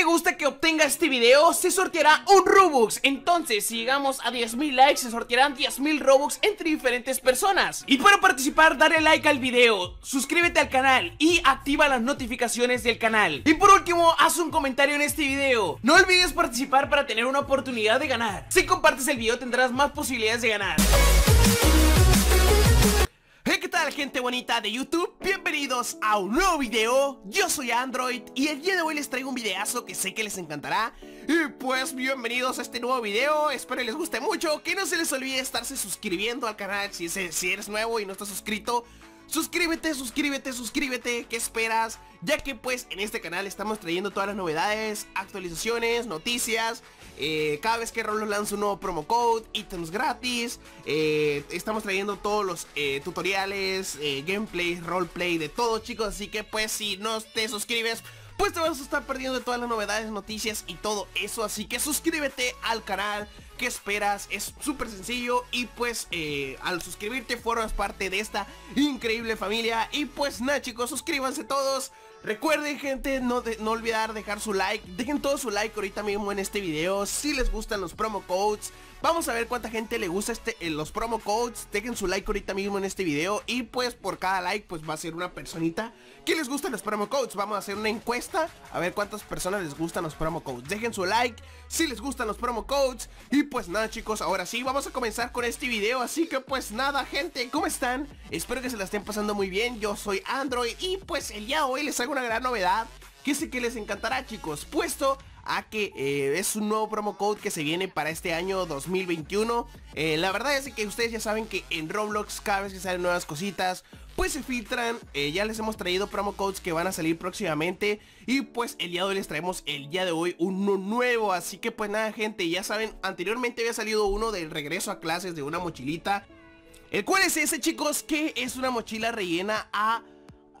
me gusta que obtenga este video, se sorteará un Robux. Entonces, si llegamos a 10.000 likes, se sortearán 10.000 Robux entre diferentes personas. Y para participar, dale like al video, suscríbete al canal y activa las notificaciones del canal. Y por último, haz un comentario en este video. No olvides participar para tener una oportunidad de ganar. Si compartes el video, tendrás más posibilidades de ganar. Hey, ¿qué tal gente bonita de YouTube? Bienvenidos a un nuevo video, yo soy Android y el día de hoy les traigo un videazo que sé que les encantará. Y pues bienvenidos a este nuevo video, espero les guste mucho, que no se les olvide estarse suscribiendo al canal si, si eres nuevo y no estás suscrito Suscríbete, suscríbete, suscríbete, ¿qué esperas? Ya que pues en este canal estamos trayendo todas las novedades, actualizaciones, noticias eh, cada vez que Roblox lanza un nuevo promo code, ítems gratis, eh, estamos trayendo todos los eh, tutoriales, gameplay, roleplay, de todo chicos, así que pues si no te suscribes, pues te vas a estar perdiendo de todas las novedades, noticias y todo eso, así que suscríbete al canal, ¿qué esperas? Es súper sencillo y pues al suscribirte formas parte de esta increíble familia y pues nada chicos, suscríbanse todos. Recuerden gente, no, no olvidar dejar su like Dejen todo su like ahorita mismo en este video Si les gustan los promo codes Vamos a ver cuánta gente le gusta este, eh, los promo codes. Dejen su like ahorita mismo en este video. Y pues por cada like pues va a ser una personita. Que les gustan los promo codes Vamos a hacer una encuesta. A ver cuántas personas les gustan los promo codes. Dejen su like si les gustan los promo codes. Y pues nada chicos, ahora sí vamos a comenzar con este video. Así que pues nada gente, ¿cómo están? Espero que se la estén pasando muy bien. Yo soy Android y pues el día de hoy les hago una gran novedad. Que sé que les encantará chicos Puesto a que eh, es un nuevo promo code que se viene para este año 2021 eh, La verdad es que ustedes ya saben que en Roblox cada vez que salen nuevas cositas pues se filtran, eh, ya les hemos traído promo codes que van a salir próximamente. Y pues el día de hoy les traemos el día de hoy uno nuevo, así que pues nada gente, ya saben, anteriormente había salido uno del regreso a clases de una mochilita, el cual es ese chicos que es una mochila rellena a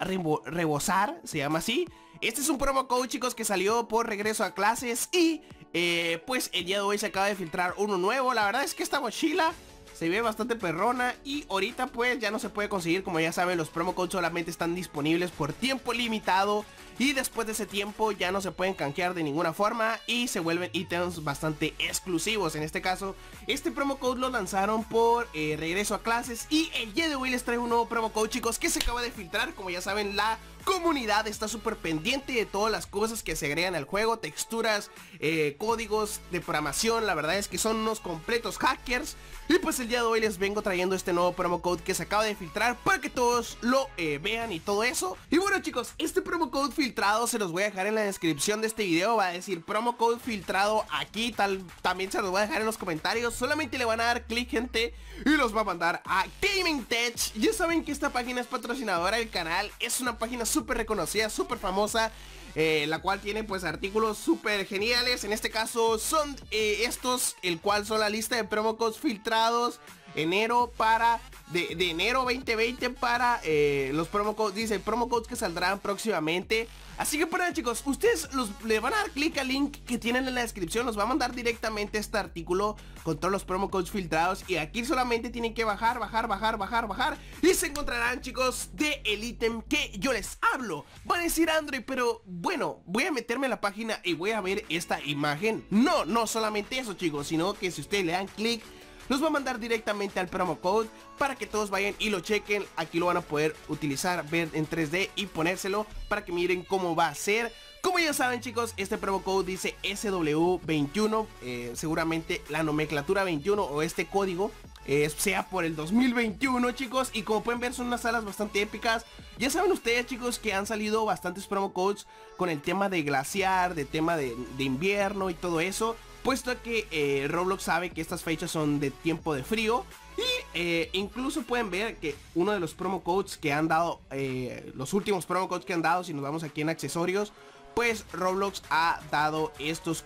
rebosar, se llama así, este es un promo code chicos que salió por regreso a clases y eh, pues el día de hoy se acaba de filtrar uno nuevo, la verdad es que esta mochila se ve bastante perrona y ahorita pues ya no se puede conseguir como ya saben los promo codes solamente están disponibles por tiempo limitado y después de ese tiempo ya no se pueden canjear de ninguna forma y se vuelven ítems bastante exclusivos. En este caso, este promo code lo lanzaron por eh, regreso a clases y el día de hoy les traigo un nuevo promo code chicos que se acaba de filtrar. Como ya saben, la comunidad está súper pendiente de todas las cosas que se agregan al juego, texturas, eh, códigos de programación, la verdad es que son unos completos hackers. Y pues el día de hoy les vengo trayendo este nuevo promo code que se acaba de filtrar para que todos lo eh, vean y todo eso. Y bueno chicos, este promo code filtrado se los voy a dejar en la descripción de este video, va a decir promo code filtrado aquí, tal también se los voy a dejar en los comentarios. Solamente le van a dar clic gente y los va a mandar a Gaming Tech. Ya saben que esta página es patrocinadora del canal, es una página súper reconocida, súper famosa eh, la cual tiene pues artículos súper geniales. En este caso son eh, estos, el cual son la lista de promo codes filtrados enero para de, enero 2020 para eh, los promo codes, dice promo codes que saldrán próximamente. Así que para chicos, ustedes los, le van a dar clic al link que tienen en la descripción, los va a mandar directamente este artículo con todos los promo codes filtrados y aquí solamente tienen que bajar, bajar, bajar, bajar, bajar y se encontrarán chicos de el ítem que yo les hablo. Van a decir Android, pero bueno, voy a meterme a la página y voy a ver esta imagen. No, no solamente eso chicos, sino que si ustedes le dan clic los va a mandar directamente al promo code para que todos vayan y lo chequen. Aquí lo van a poder utilizar, ver en 3D y ponérselo para que miren cómo va a ser. Como ya saben chicos, este promo code dice SW21, eh, seguramente la nomenclatura 21 o este código eh, sea por el 2021 chicos y como pueden ver son unas salas bastante épicas ya saben ustedes chicos que han salido bastantes promo codes con el tema de glaciar, de tema de, de invierno y todo eso puesto que eh, Roblox sabe que estas fechas son de tiempo de frío y eh, incluso pueden ver que uno de los promo codes que han dado, eh, los últimos promo codes que han dado, si nos vamos aquí en accesorios, pues Roblox ha dado estos,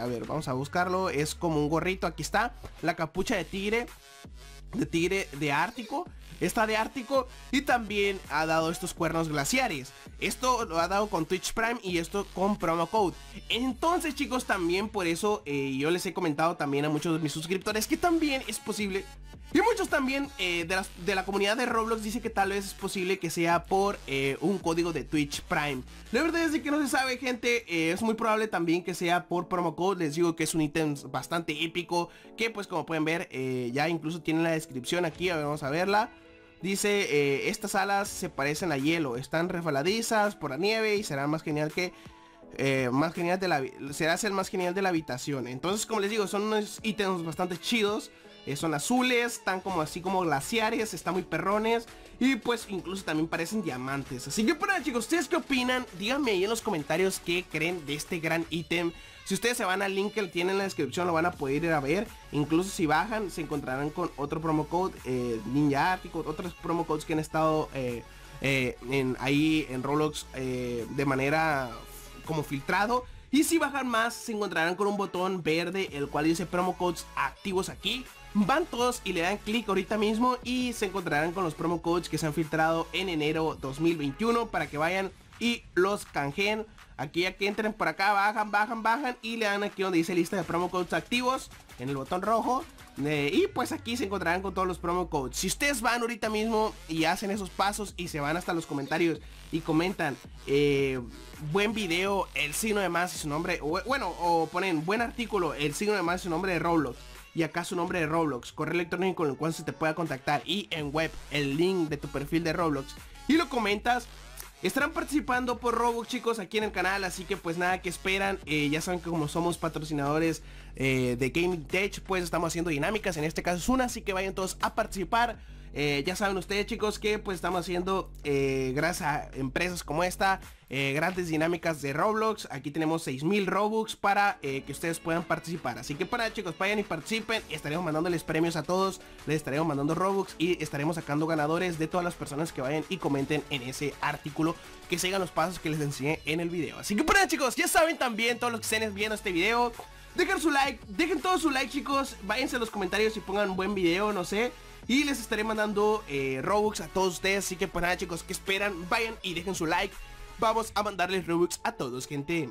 a ver, vamos a buscarlo, es como un gorrito, aquí está, la capucha de tigre, de tigre de Ártico Está de Ártico y también ha dado estos cuernos glaciares. Esto lo ha dado con Twitch Prime y esto con promo code. Entonces chicos también por eso eh, yo les he comentado también a muchos de mis suscriptores que también es posible Y muchos también eh, de, la comunidad de Roblox dice que tal vez es posible que sea por eh, un código de Twitch Prime. La verdad es que no se sabe gente, eh, es muy probable también que sea por promo code. Les digo que es un ítem bastante épico que pues como pueden ver ya incluso tiene la descripción aquí, vamos a verla. Dice, estas alas se parecen a hielo, están resbaladizas por la nieve y será más genial que más genial de la será el más genial de la habitación entonces como les digo son unos ítems bastante chidos eh, son azules, están como así como glaciares, están muy perrones y pues incluso también parecen diamantes. Así que bueno chicos, ¿ustedes qué opinan? Díganme ahí en los comentarios qué creen de este gran ítem. Si ustedes se van al link que tienen en la descripción lo van a poder ir a ver. Incluso si bajan se encontrarán con otro promo code, eh, Ninja Artico, otros promo codes que han estado eh, en, ahí en Roblox de manera como filtrado. Y si bajan más se encontrarán con un botón verde el cual dice promo codes activos aquí Van todos y le dan clic ahorita mismo y se encontrarán con los promo codes que se han filtrado en enero 2021 para que vayan y los canjeen. Aquí ya que entren por acá, bajan, bajan, bajan y le dan aquí donde dice lista de promo codes activos en el botón rojo. Eh, y pues aquí se encontrarán con todos los promo codes. Si ustedes van ahorita mismo y hacen esos pasos y se van hasta los comentarios y comentan eh, buen video, el signo de más y su nombre, bueno, o ponen buen artículo, el signo de más y su nombre de Roblox y acá su nombre de Roblox, correo electrónico con el cual se te pueda contactar y en web el link de tu perfil de Roblox y lo comentas. Estarán participando por Roblox chicos aquí en el canal, así que pues nada que esperan, eh, ya saben que como somos patrocinadores eh, de Gaming Tech, pues estamos haciendo dinámicas, en este caso es una, así que vayan todos a participar. Eh, ya saben ustedes chicos que pues estamos haciendo eh, gracias a empresas como esta eh, grandes dinámicas de Roblox. Aquí tenemos 6000 Robux para que ustedes puedan participar. Así que para chicos vayan y participen. Estaremos mandándoles premios a todos. Les estaremos mandando Robux y estaremos sacando ganadores de todas las personas que vayan y comenten en ese artículo que sigan los pasos que les enseñé en el video. Así que para chicos ya saben también todos los que estén viendo este video Dejen su like, dejen todo su like chicos. Váyanse a los comentarios y pongan un buen video, no sé y les estaré mandando eh, Robux a todos ustedes Así que pues nada chicos, que esperan? Vayan y dejen su like Vamos a mandarles Robux a todos gente